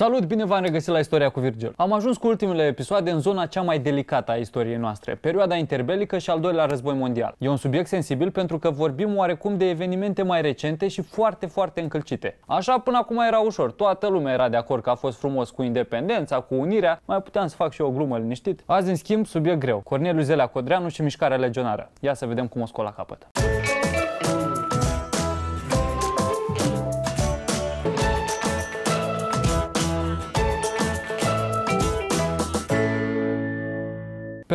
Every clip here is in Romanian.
Salut, bine v-am regăsit la Istoria cu Virgil. Am ajuns cu ultimele episoade în zona cea mai delicată a istoriei noastre, perioada interbelică și al doilea război mondial. E un subiect sensibil pentru că vorbim oarecum de evenimente mai recente și foarte, foarte încălcite. Așa până acum era ușor, toată lumea era de acord că a fost frumos cu independența, cu unirea, mai puteam să fac și eu o glumă liniștit. Azi, în schimb, subiect greu. Corneliu Zelea Codreanu și mișcarea legionară. Ia să vedem cum o scol la capăt.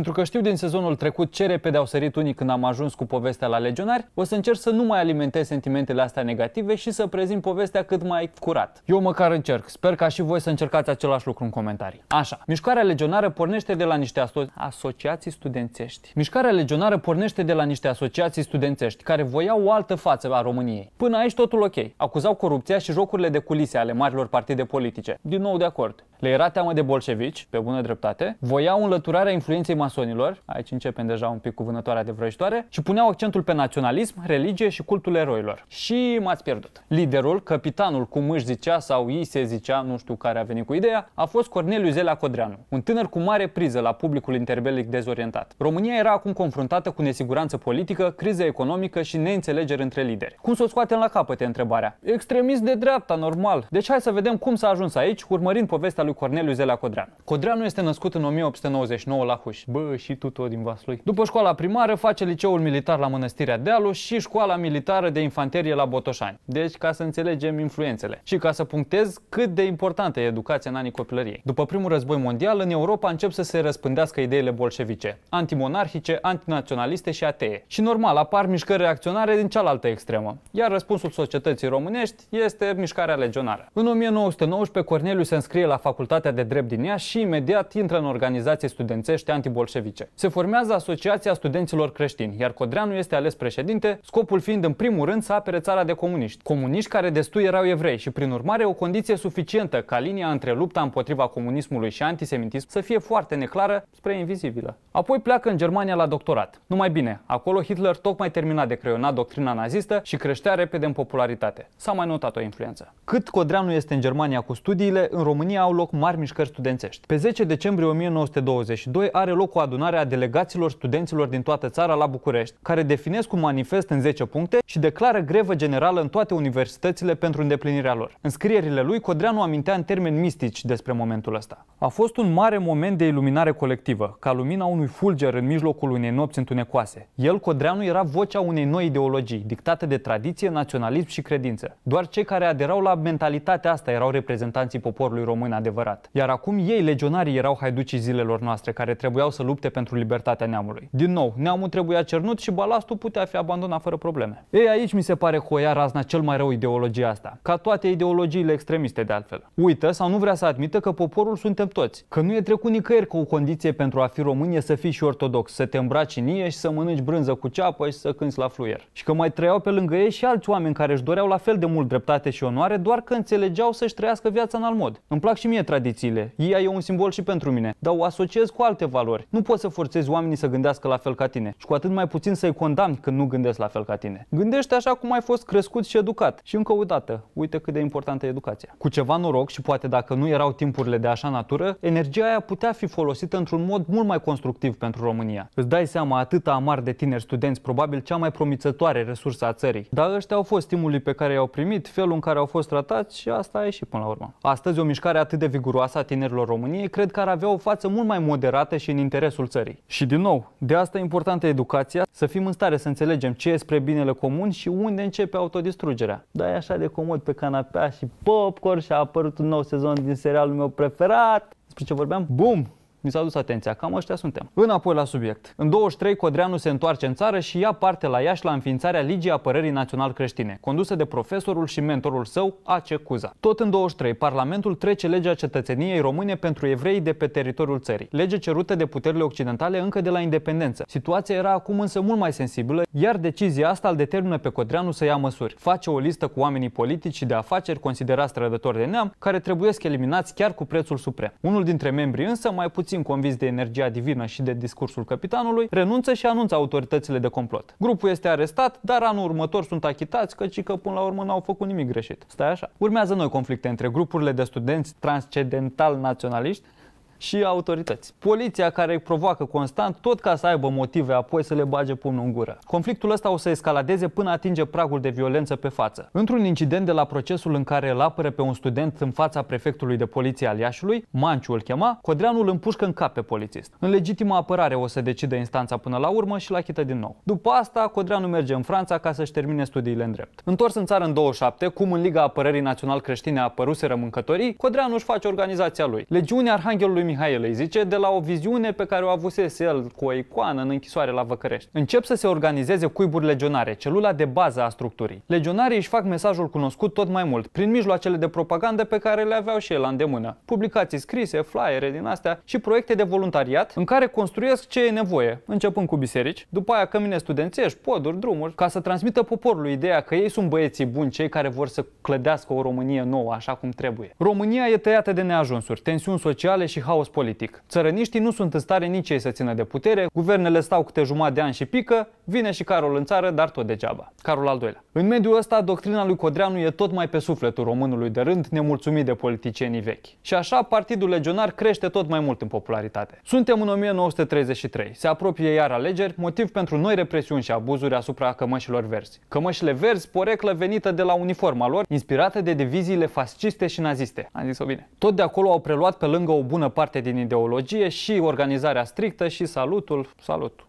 Pentru că știu din sezonul trecut ce repede au sărit unii când am ajuns cu povestea la legionari, o să încerc să nu mai alimentez sentimentele astea negative și să prezint povestea cât mai curat. Eu măcar încerc, sper ca și voi să încercați același lucru în comentarii. Așa, mișcarea legionară pornește de la niște aso- asociații studențești. Mișcarea legionară pornește de la niște asociații studențești care voiau o altă față a României. Până aici totul ok. Acuzau corupția și jocurile de culise ale marilor partide politice. Din nou de acord. Le era teamă de bolșevici, pe bună dreptate, voiau înlăturarea influenței masonilor, aici începem deja un pic cu vânătoarea de vrăjitoare, și puneau accentul pe naționalism, religie și cultul eroilor. Și m-ați pierdut. Liderul, capitanul, cum își zicea sau îi se zicea, nu știu care a venit cu ideea, a fost Corneliu Zelea Codreanu, un tânăr cu mare priză la publicul interbelic dezorientat. România era acum confruntată cu nesiguranță politică, criză economică și neînțelegeri între lideri. Cum să o scoatem la capăt, e întrebarea. Extremist de dreapta, normal. Deci hai să vedem cum s-a ajuns aici, urmărind povestea lui Corneliu Zelea Codreanu. Codreanu este născut în 1899 la Huș. Bă, și tu tot din Vaslui. După școala primară face liceul militar la Mănăstirea Dealu și școala militară de infanterie la Botoșani. Deci ca să înțelegem influențele și ca să punctez cât de importantă e educația în anii copilăriei. După primul război mondial, în Europa încep să se răspândească ideile bolșevice, antimonarhice, antinaționaliste și atee. Și normal, apar mișcări reacționare din cealaltă extremă. Iar răspunsul societății românești este mișcarea legionară. În 1919, Corneliu se înscrie la Facultatea de Drept din Iași și imediat intră în organizații studențești antibolșevice. Se formează Asociația Studenților Creștini, iar Codreanu este ales președinte, scopul fiind în primul rând să apere țara de comuniști. Comuniști care destui erau evrei și prin urmare o condiție suficientă ca linia între lupta împotriva comunismului și antisemitism să fie foarte neclară spre invizibilă. Apoi pleacă în Germania la doctorat. Numai bine, acolo Hitler tocmai terminat de creionat doctrina nazistă și creștea repede în popularitate. S-a mai notat o influență. Cât Codreanu este în Germania cu studiile, în România au loc mari mișcări studențești. Pe 10 decembrie 1922 are loc o adunare a delegaților studenților din toată țara la București, care definesc un manifest în 10 puncte și declară grevă generală în toate universitățile pentru îndeplinirea lor. În scrierile lui, Codreanu amintea în termeni mistici despre momentul ăsta. A fost un mare moment de iluminare colectivă, ca lumina unui fulger în mijlocul unei nopți întunecoase. El, Codreanu, era vocea unei noi ideologii, dictate de tradiție, naționalism și credință. Doar cei care aderau la mentalitatea asta erau reprezentanții poporului român adevărat. Iar acum ei, legionarii, erau haiducii zilelor noastre, care trebuiau să lupte pentru libertatea neamului. Din nou, neamul trebuia cernut și balastul putea fi abandonat fără probleme. Ei, aici mi se pare că o ia razna cel mai rău ideologia asta, ca toate ideologiile extremiste de altfel. Uită sau nu vrea să admită că poporul suntem toți, că nu e trecut nicăieri că o condiție pentru a fi român e să fii și ortodox, să te îmbraci în ie și să mănânci brânză cu ceapă și să cânți la fluier. Și că mai trăiau pe lângă ei și alți oameni care își doreau la fel de mult dreptate și onoare, doar că înțelegeau să-și trăiască viața în alt mod. Îmi plac și mie tradițiile. Ea e un simbol și pentru mine, dar o asociez cu alte valori. Nu poți să forțezi oamenii să gândească la fel ca tine și cu atât mai puțin să-i condamni când nu gândesc la fel ca tine. Gândește așa cum ai fost crescut și educat. Și încă o dată, uite cât de importantă e educația. Cu ceva noroc și poate dacă nu erau timpurile de așa natură, energia aia putea fi folosită într-un mod mult mai constructiv pentru România. Îți dai seama atâta amar de tineri studenți, probabil cea mai promițătoare resursă a țării. Dar ăștia au fost stimulii pe care i-au primit, felul în care au fost tratați și asta a ieșit până la urmă. Astăzi o mișcare atât de viguroasă a tinerilor României cred că ar avea o față mult mai moderată și în interesul țării. Și din nou, de asta e importantă educația, să fim în stare să înțelegem ce e spre binele comun și unde începe autodistrugerea. Da, e așa de comod pe canapea și popcorn și a apărut un nou sezon din serialul meu preferat. Despre ce vorbeam? Bum! Mi s-a dus atenția, cam ăștia suntem. Înapoi la subiect. În 23, Codreanu se întoarce în țară și ia parte la Iași la înființarea Ligii Apărării Național Creștine, condusă de profesorul și mentorul său, A.C. Cuza. Tot în 23, Parlamentul trece legea cetățeniei române pentru evrei de pe teritoriul țării, lege cerută de puterile occidentale încă de la independență. Situația era acum însă mult mai sensibilă, iar decizia asta îl determină pe Codreanu să ia măsuri. Face o listă cu oamenii politici și de afaceri considerați trădători de neam, care trebuie eliminați chiar cu prețul suprem. Unul dintre membrii însă, mai puțin puțin convins de energia divină și de discursul capitanului, renunță și anunță autoritățile de complot. Grupul este arestat, dar anul următor sunt achitați, căci că până la urmă n-au făcut nimic greșit. Stai așa. Urmează noi conflicte între grupurile de studenți transcendental naționaliști și autorități. Poliția care îi provoacă constant tot ca să aibă motive apoi să le bage pumnul în gură. Conflictul ăsta o să escaladeze până atinge pragul de violență pe față. Într-un incident de la procesul în care îl apără pe un student în fața prefectului de poliție al Iașului, Manciu îl chema, Codreanu îl împușcă în cap pe polițist. În legitimă apărare o să decide instanța până la urmă și l chită din nou. După asta, Codreanu merge în Franța ca să-și termine studiile în drept. Întors în țară în 27, cum în Liga Apărării Național Creștine a apăruseră mâncătorii, Codreanu își face organizația lui. Legiunea Arhanghelului Mihail îi zice, de la o viziune pe care o avusese el cu o icoană în închisoare la Văcărești. Încep să se organizeze cuiburi legionare, celula de bază a structurii. Legionarii își fac mesajul cunoscut tot mai mult, prin mijloacele de propagandă pe care le aveau și el la îndemână. Publicații scrise, flyere din astea și proiecte de voluntariat în care construiesc ce e nevoie, începând cu biserici, după aia cămine studențești, poduri, drumuri, ca să transmită poporului ideea că ei sunt băieții buni, cei care vor să clădească o Românie nouă, așa cum trebuie. România e tăiată de neajunsuri, tensiuni sociale și haos politic politic. Țărăniștii nu sunt în stare nici ei să țină de putere, guvernele stau câte jumătate de ani și pică, vine și Carol în țară, dar tot degeaba. Carol al doilea. În mediul ăsta, doctrina lui Codreanu e tot mai pe sufletul românului de rând, nemulțumit de politicienii vechi. Și așa, Partidul Legionar crește tot mai mult în popularitate. Suntem în 1933. Se apropie iar alegeri, motiv pentru noi represiuni și abuzuri asupra cămășilor verzi. Cămășile verzi, poreclă venită de la uniforma lor, inspirată de diviziile fasciste și naziste. Am zis-o bine. Tot de acolo au preluat pe lângă o bună parte din ideologie și organizarea strictă și salutul, salut.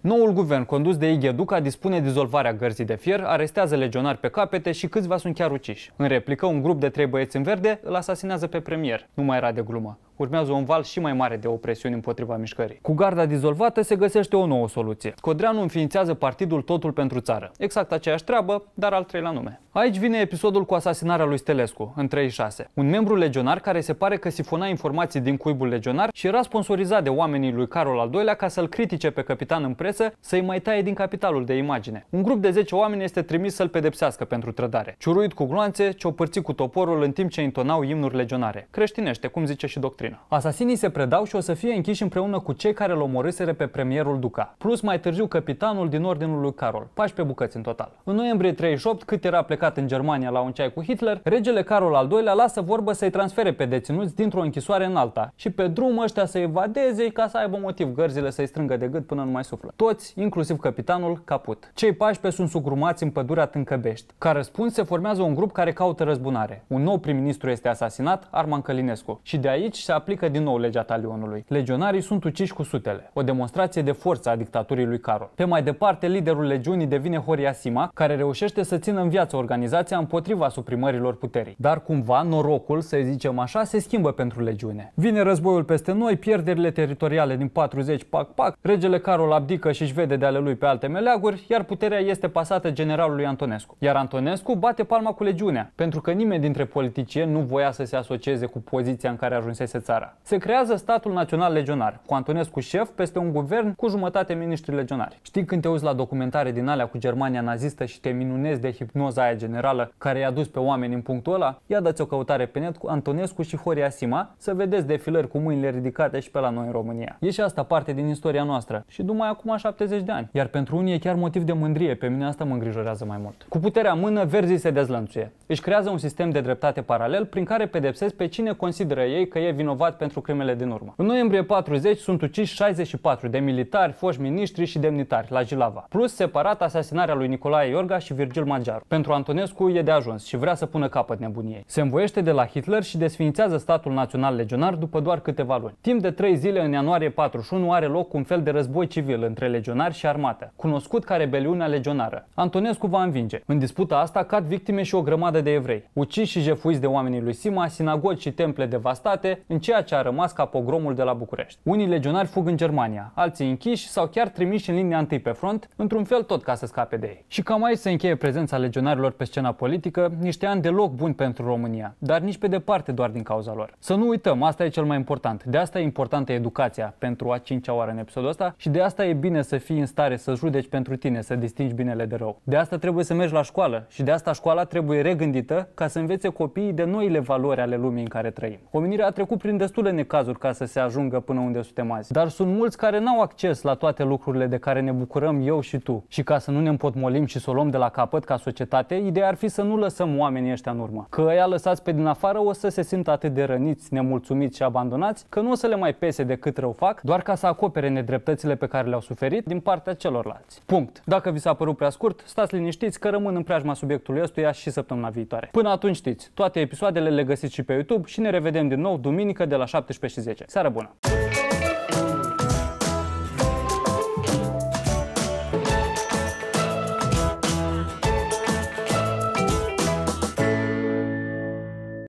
Noul guvern condus de Ighe Duca dispune dizolvarea gărzii de fier, arestează legionari pe capete și câțiva sunt chiar uciși. În replică, un grup de trei băieți în verde îl asasinează pe premier. Nu mai era de glumă urmează un val și mai mare de opresiuni împotriva mișcării. Cu garda dizolvată se găsește o nouă soluție. Codreanu înființează partidul Totul pentru Țară. Exact aceeași treabă, dar al treilea nume. Aici vine episodul cu asasinarea lui Stelescu, în 36. Un membru legionar care se pare că sifona informații din cuibul legionar și era sponsorizat de oamenii lui Carol al II-lea ca să-l critique pe capitan în presă să-i mai taie din capitalul de imagine. Un grup de 10 oameni este trimis să-l pedepsească pentru trădare. Ciuruit cu gloanțe, ciopărțit cu toporul în timp ce intonau imnuri legionare. Creștinește, cum zice și doctrina doctrină. Asasinii se predau și o să fie închiși împreună cu cei care îl omorâseră pe premierul Duca, plus mai târziu capitanul din ordinul lui Carol, 14 bucăți în total. În noiembrie 38, cât era plecat în Germania la un ceai cu Hitler, regele Carol al II-lea lasă vorbă să-i transfere pe deținuți dintr-o închisoare în alta și pe drum ăștia să evadeze ca să aibă motiv gărzile să-i strângă de gât până nu mai suflă. Toți, inclusiv capitanul, caput. Cei 14 sunt sugrumați în pădurea Tâncăbești. Ca răspuns se formează un grup care caută răzbunare. Un nou prim-ministru este asasinat, Arman Călinescu. Și de aici se aplică din nou legea talionului. Legionarii sunt uciși cu sutele, o demonstrație de forță a dictaturii lui Carol. Pe mai departe, liderul legiunii devine Horia Sima, care reușește să țină în viață organizația împotriva suprimărilor puterii. Dar cumva, norocul, să zicem așa, se schimbă pentru legiune. Vine războiul peste noi, pierderile teritoriale din 40 pac-pac, regele Carol abdică și își vede de ale lui pe alte meleaguri, iar puterea este pasată generalului Antonescu. Iar Antonescu bate palma cu legiunea, pentru că nimeni dintre politicieni nu voia să se asocieze cu poziția în care ajunsese țara. Se creează statul național legionar, cu Antonescu șef peste un guvern cu jumătate miniștri legionari. Știi când te uiți la documentare din alea cu Germania nazistă și te minunezi de hipnoza aia generală care i-a dus pe oameni în punctul ăla? Ia dați o căutare pe net cu Antonescu și Horia Sima să vedeți defilări cu mâinile ridicate și pe la noi în România. E și asta parte din istoria noastră și numai acum 70 de ani. Iar pentru unii e chiar motiv de mândrie, pe mine asta mă îngrijorează mai mult. Cu puterea în mână, verzii se dezlănțuie. Își creează un sistem de dreptate paralel prin care pedepsesc pe cine consideră ei că e vinovat pentru crimele din urmă. În noiembrie 40 sunt uciși 64 de militari, foști miniștri și demnitari la Jilava, plus separat asasinarea lui Nicolae Iorga și Virgil Magiar. Pentru Antonescu e de ajuns și vrea să pună capăt nebuniei. Se învoiește de la Hitler și desfințează statul național legionar după doar câteva luni. Timp de 3 zile în ianuarie 41 are loc un fel de război civil între legionari și armată, cunoscut ca rebeliunea legionară. Antonescu va învinge. În disputa asta cad victime și o grămadă de evrei, uciși și jefuiți de oamenii lui Sima, sinagogi și temple devastate, în ceea ce a rămas ca pogromul de la București. Unii legionari fug în Germania, alții închiși sau chiar trimiși în linia întâi pe front, într-un fel tot ca să scape de ei. Și cam aici se încheie prezența legionarilor pe scena politică, niște ani deloc buni pentru România, dar nici pe departe doar din cauza lor. Să nu uităm, asta e cel mai important. De asta e importantă educația pentru a cincea oară în episodul ăsta și de asta e bine să fii în stare să judeci pentru tine, să distingi binele de rău. De asta trebuie să mergi la școală și de asta școala trebuie regândită ca să învețe copiii de noile valori ale lumii în care trăim. Omenirea a trecut prin prin destule necazuri ca să se ajungă până unde suntem azi. Dar sunt mulți care n-au acces la toate lucrurile de care ne bucurăm eu și tu. Și ca să nu ne împotmolim și să o luăm de la capăt ca societate, ideea ar fi să nu lăsăm oamenii ăștia în urmă. Că ăia lăsați pe din afară o să se simtă atât de răniți, nemulțumiți și abandonați, că nu o să le mai pese de cât rău fac, doar ca să acopere nedreptățile pe care le-au suferit din partea celorlalți. Punct. Dacă vi s-a părut prea scurt, stați liniștiți că rămân în preajma subiectului ăstuia și săptămâna viitoare. Până atunci știți, toate episoadele le găsiți și pe YouTube și ne revedem din nou duminică de la 17 și 10. Seară bună!